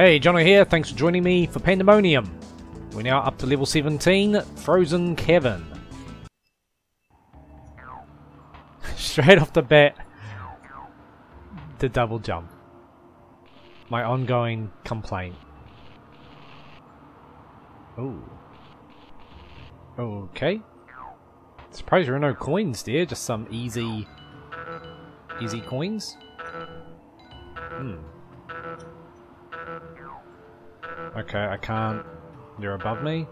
Hey, Jono here, thanks for joining me for Pandemonium. We're now up to level 17, Frozen Kevin. Straight off the bat, the double jump. My ongoing complaint. Oh. Okay. Surprised there are no coins there, just some easy... Easy coins? Hmm. Okay, I can't... They're above me?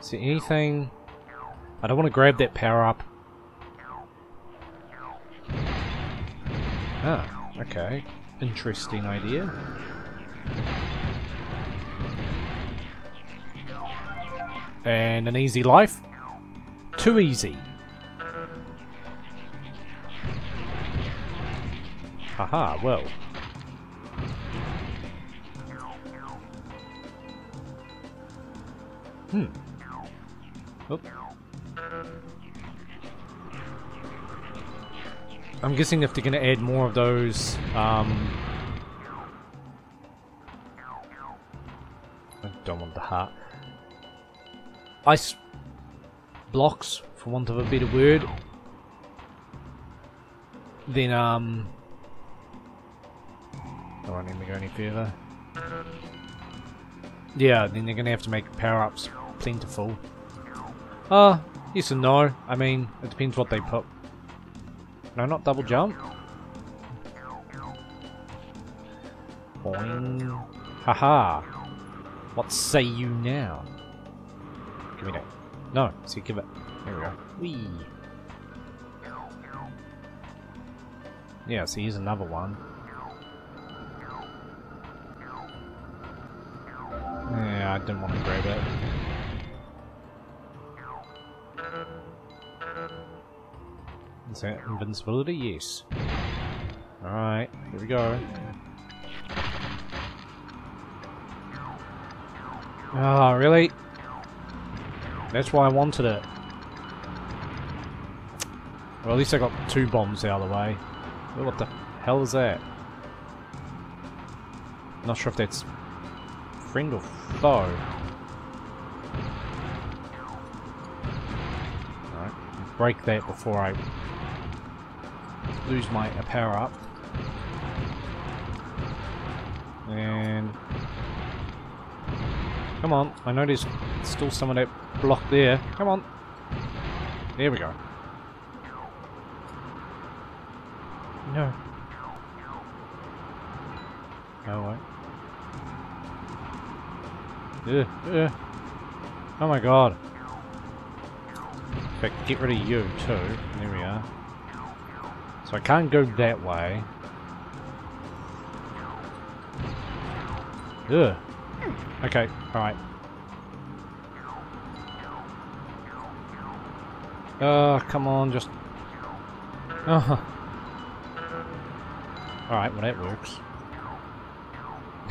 Is there anything... I don't want to grab that power up. Ah, okay. Interesting idea. And an easy life? Too easy. Haha, well. Hmm. I'm guessing if they're going to add more of those, um... I don't want the heart. Ice blocks, for want of a better word. Then, um... I don't need to go any further. Yeah, then they're going to have to make power-ups plentiful. Uh, yes and no. I mean, it depends what they put. No, not double jump. Boing. Haha. What say you now? Give me that. No, see, give it. There we go. Whee. Yeah, so here's another one. Yeah, I didn't want to grab it. Is that invincibility? Yes. Alright, here we go. Ah, oh, really? That's why I wanted it. Well, at least I got two bombs out of the way. What the hell is that? Not sure if that's friend or foe. Break that before I lose my uh, power up. And... Come on, I know there's still some of that block there. Come on. There we go. No. Oh, wait. Ugh, ugh. Oh my god. But get rid of you too. There we are. So I can't go that way. Ugh. Okay, alright. Oh, come on, just... Oh. Alright, well that works.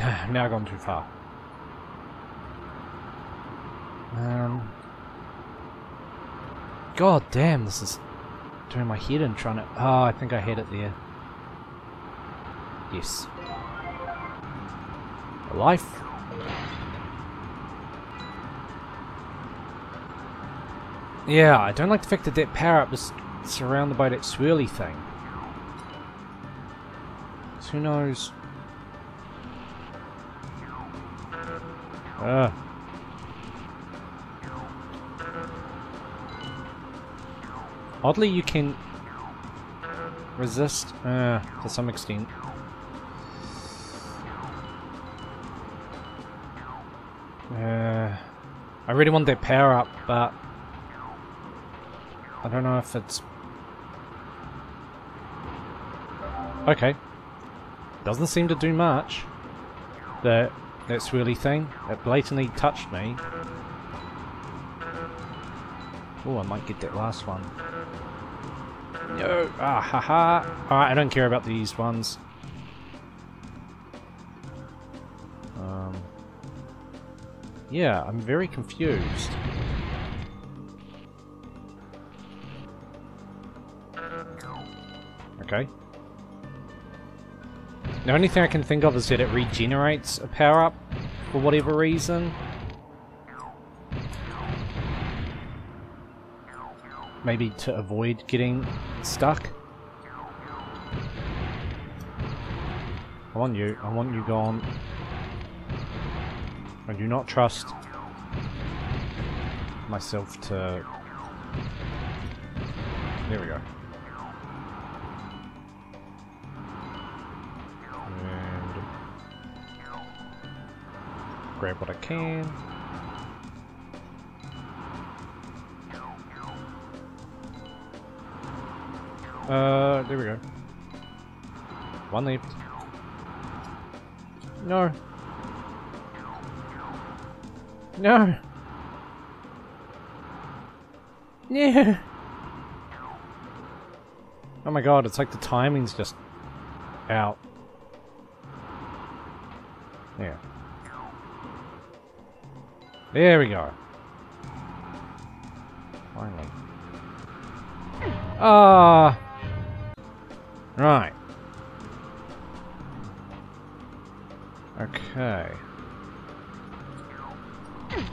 now I've gone too far. Um... God damn, this is doing my head and trying to... Oh, I think I had it there. Yes. A life. Yeah, I don't like the fact that that power-up is surrounded by that swirly thing. Who knows... Ah. Oddly, you can resist uh, to some extent. Uh, I really want that power up, but I don't know if it's... Okay. Doesn't seem to do much. That, that swirly thing. That blatantly touched me. Oh, I might get that last one. No! Ah, haha! Alright, I don't care about these ones. Um, yeah, I'm very confused. Okay. The only thing I can think of is that it regenerates a power-up. for whatever reason. Maybe to avoid getting stuck. I want you. I want you gone. I do not trust myself to... There we go. And grab what I can. Uh, there we go. One left. No. No. Yeah. Oh my god, it's like the timing's just out. Yeah. There we go. Finally. Ah. Right. Okay.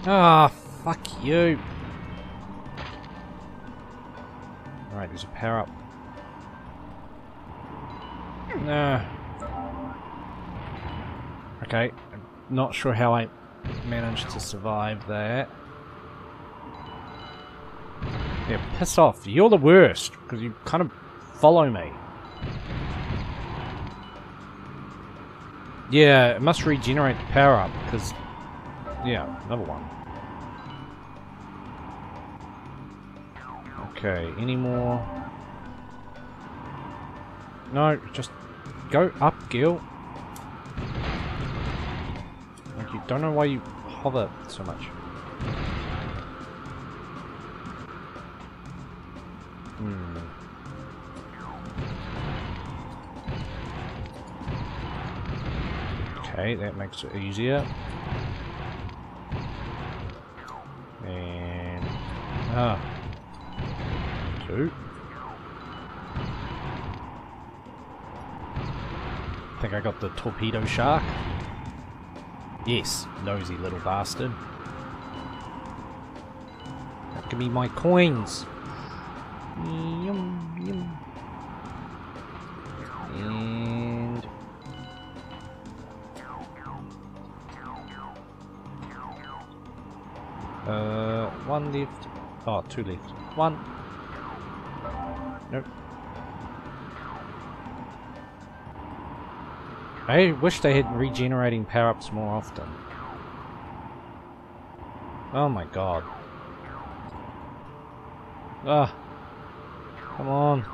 Ah, fuck you. Alright, there's a power up. Nah. Okay, I'm not sure how I managed to survive that. Yeah, piss off. You're the worst, because you kind of follow me. Yeah, it must regenerate the power up, because... Yeah, another one. Okay, any more? No, just go up, Gil. Like you don't know why you hover so much. Hmm. Okay, that makes it easier. And... Ah. Two. I think I got the torpedo shark. Yes, nosy little bastard. Give me my coins. Yum, one left. Oh, two left. One. Nope. I wish they had regenerating power-ups more often. Oh my god. Ah. Come on.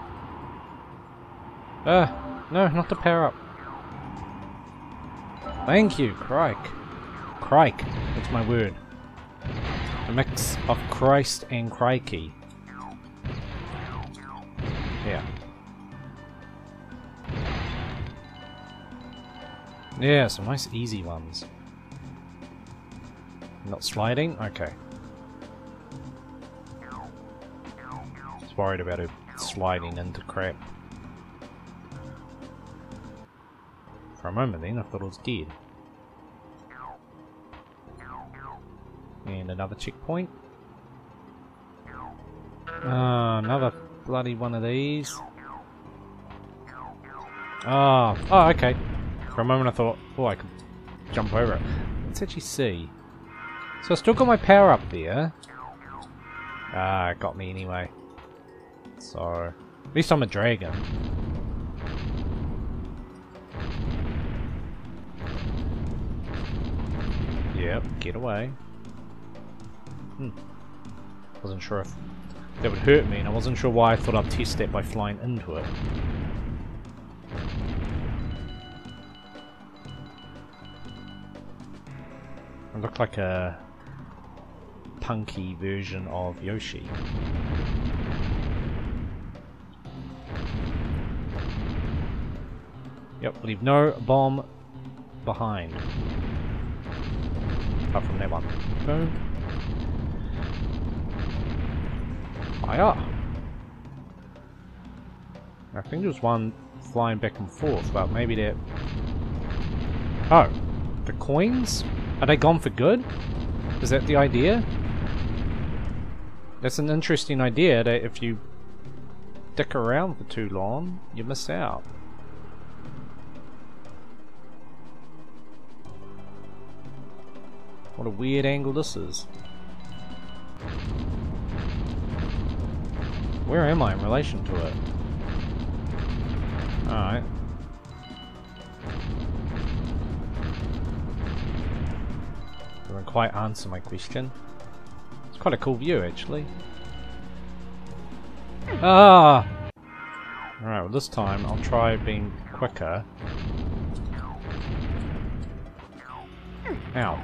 Ah. No, not the power-up. Thank you, Crike. Crike. That's my word. A mix of Christ and crikey. Yeah. Yeah, some nice easy ones. Not sliding? Okay. Just worried about it sliding into crap. For a moment then, I thought it was dead. And another checkpoint. Uh, another bloody one of these. Ah, oh, oh, okay. For a moment I thought, oh, I could jump over it. Let's actually see. So I still got my power up there. Ah, it got me anyway. So, at least I'm a dragon. Yep, get away. Hmm. Wasn't sure if that would hurt me, and I wasn't sure why I thought I'd test that by flying into it. It looked like a punky version of Yoshi. Yep, leave no bomb behind. Apart from that one. Boom. Fire! I think there was one flying back and forth, but maybe that... Oh! The coins? Are they gone for good? Is that the idea? That's an interesting idea that if you stick around for too long, you miss out. What a weird angle this is. Where am I in relation to it? Alright. Doesn't quite answer my question. It's quite a cool view, actually. Ah! Alright, well this time I'll try being quicker. Ow.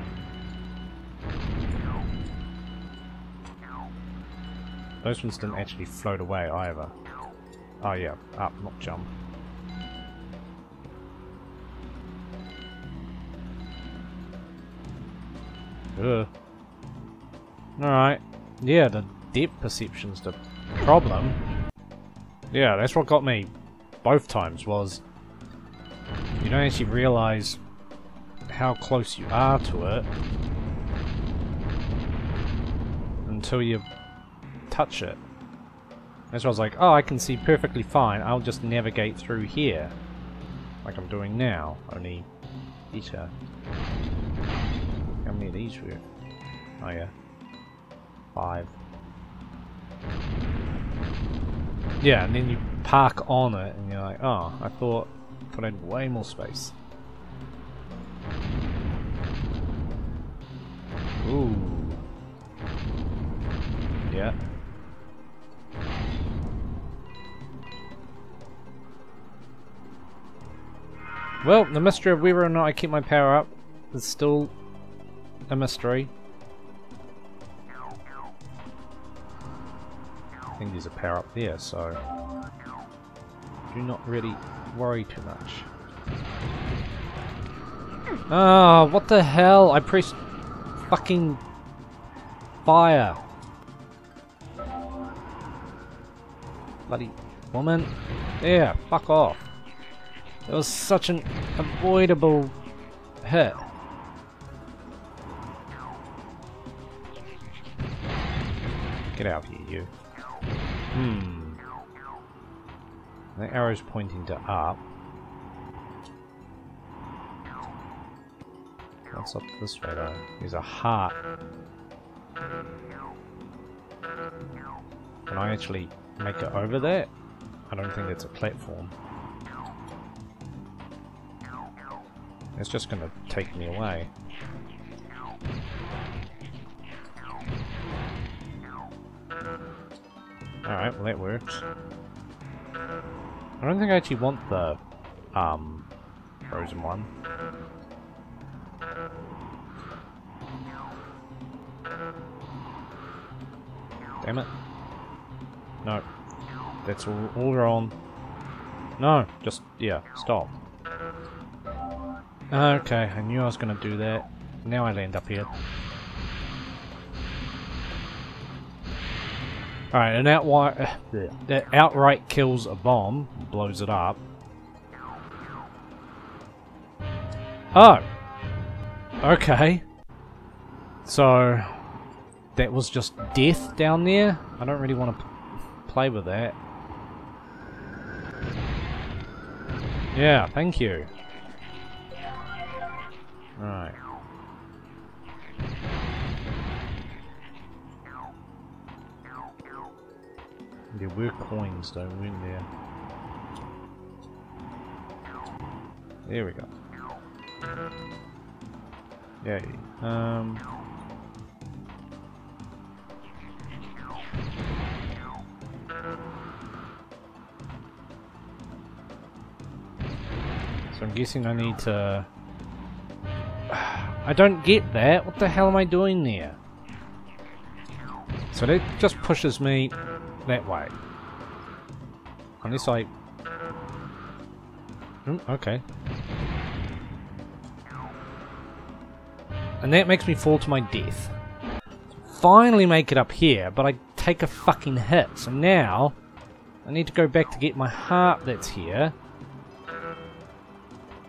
Those ones didn't actually float away either. Oh yeah, up, not jump. Ugh. Alright. Yeah, the depth perception's the problem. Yeah, that's what got me both times was you don't actually realise how close you are to it until you touch it. That's why I was like, oh, I can see perfectly fine. I'll just navigate through here. Like I'm doing now. Only better. How many of these were? Oh yeah. Five. Yeah, and then you park on it and you're like, oh, I thought, thought I had way more space. Ooh. Yeah. Well, the mystery of whether or not I keep my power up is still a mystery. I think there's a power up there, so do not really worry too much. Ah, oh, what the hell? I pressed fucking fire. Bloody woman. Yeah, fuck off. It was such an avoidable hit. Get out of here, you. Hmm. The arrow's pointing to up. What's up this way though? There's a heart. Can I actually make it over there? I don't think it's a platform. It's just gonna take me away. Alright, well that works. I don't think I actually want the, um, frozen one. Damn it. No. That's all, all wrong. No, just, yeah, stop. Okay, I knew I was going to do that. Now I land up here. Alright, and outright, uh, that outright kills a bomb, blows it up. Oh! Okay. So, that was just death down there? I don't really want to play with that. Yeah, thank you. There were coins though, weren't there? There we go. Yeah. Um. So I'm guessing I need to I don't get that. What the hell am I doing there? So that just pushes me that way. Unless I... Mm, okay. And that makes me fall to my death. Finally make it up here, but I take a fucking hit. So now, I need to go back to get my heart that's here.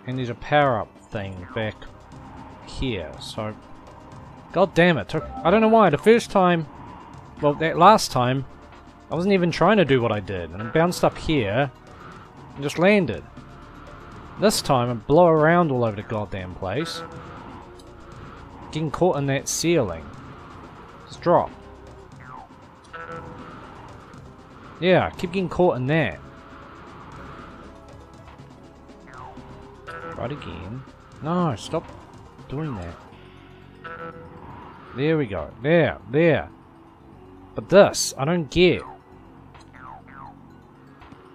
And there's a power-up thing back here, so... God damn it. I don't know why, the first time... Well, that last time, I wasn't even trying to do what I did, and I bounced up here, and just landed. This time, I blow around all over the goddamn place. Getting caught in that ceiling. Just drop. Yeah, keep getting caught in that. Right again. No, stop doing that. There we go. There, there. But this, I don't get.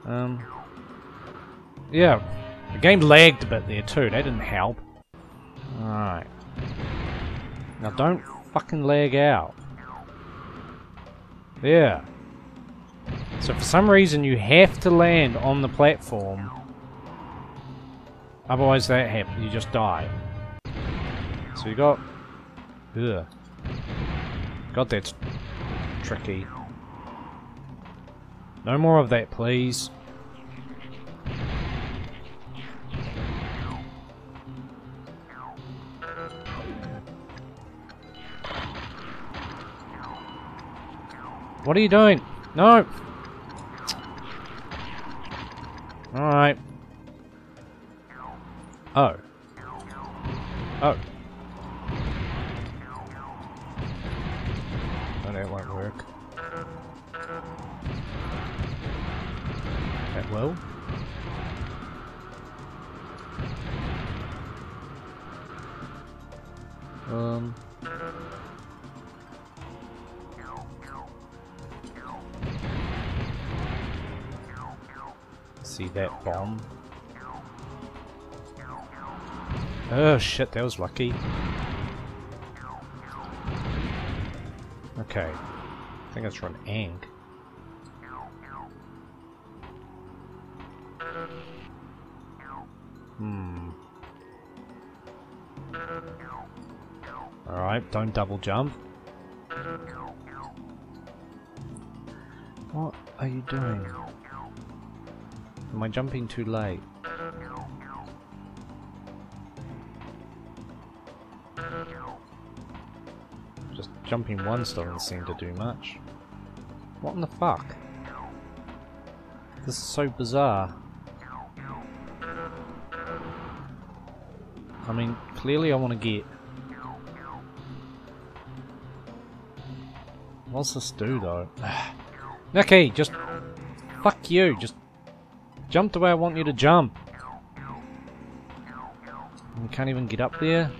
Um. Yeah, the game lagged a bit there too. That didn't help. Alright. Now don't fucking lag out. There. So for some reason you have to land on the platform. Otherwise that happens. You just die. So you got... Ugh. God, that's tricky. No more of that, please. What are you doing? No! Alright. Oh. Oh. Oh, that won't work. That will. Um... See that bomb? Oh shit, that was lucky. Okay. I think that's from Ang. Hmm. Alright, don't double jump. What are you doing? Am I jumping too late? Just jumping once doesn't seem to do much. What in the fuck? This is so bizarre. I mean, clearly I want to get... What's this do though? okay, just... Fuck you, just Jump the way I want you to jump. You can't even get up there.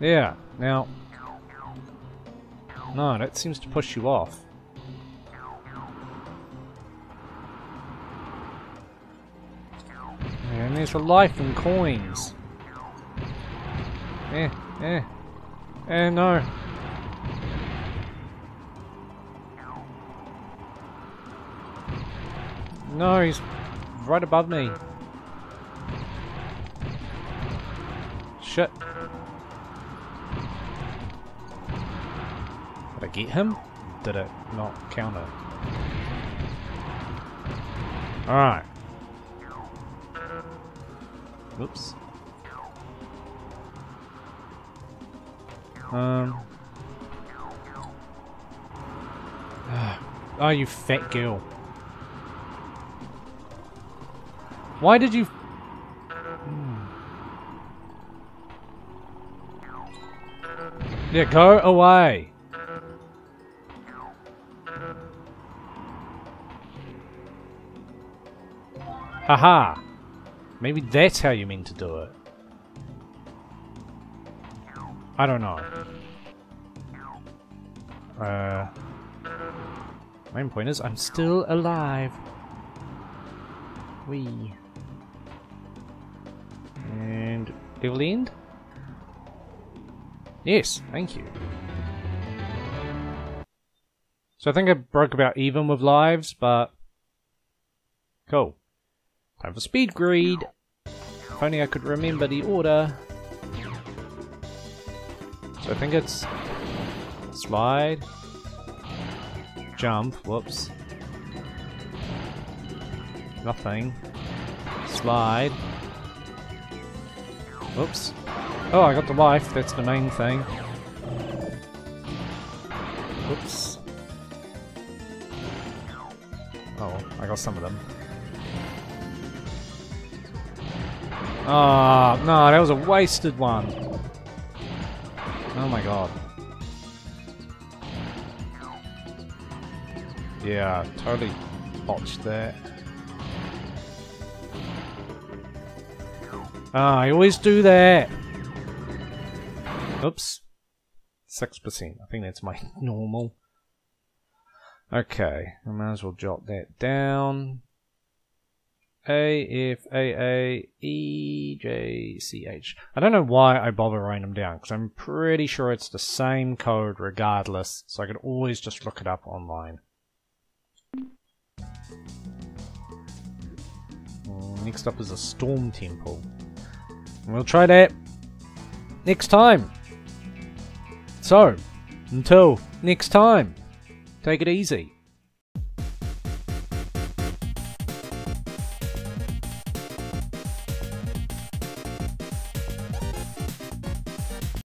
Yeah, now... No, that seems to push you off. And there's a life and coins. Eh, eh. Eh, no. No, he's right above me. Shit. Did I get him? Did it not counter? Alright. Oops. Um. Oh, you fat girl. Why did you... Hmm. Yeah, go away. Haha. Maybe that's how you mean to do it. I don't know. Uh, main point is I'm still alive. Wee. And Evelyn? Yes, thank you. So I think I broke about even with lives, but cool. Time for speed greed. If only I could remember the order. So I think it's slide, jump, whoops, nothing, slide, Oops. Oh, I got the life. That's the main thing. Oops. Oh, I got some of them. Ah, oh, no, that was a wasted one. Oh my god. Yeah, totally botched there. Ah, I always do that! Oops. 6%. I think that's my normal. Okay, I might as well jot that down. A F A A E J C H. I don't know why I bother writing them down, because I'm pretty sure it's the same code regardless, so I can always just look it up online. Next up is a Storm Temple. We'll try that next time. So, until next time, take it easy.